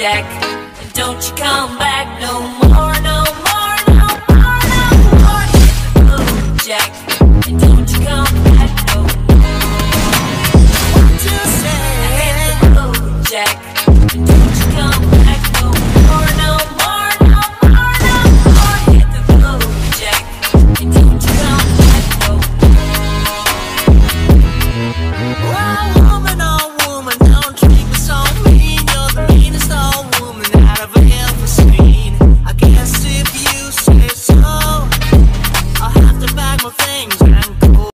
Jack. Don't you come back no more, no more, no more, no more. Blue Jack, don't you come back no more. What you say? I the blue Jack. Don't you come back no more, no more, no more, no more. Hit the blue Jack, don't you come back no more. Wow. things.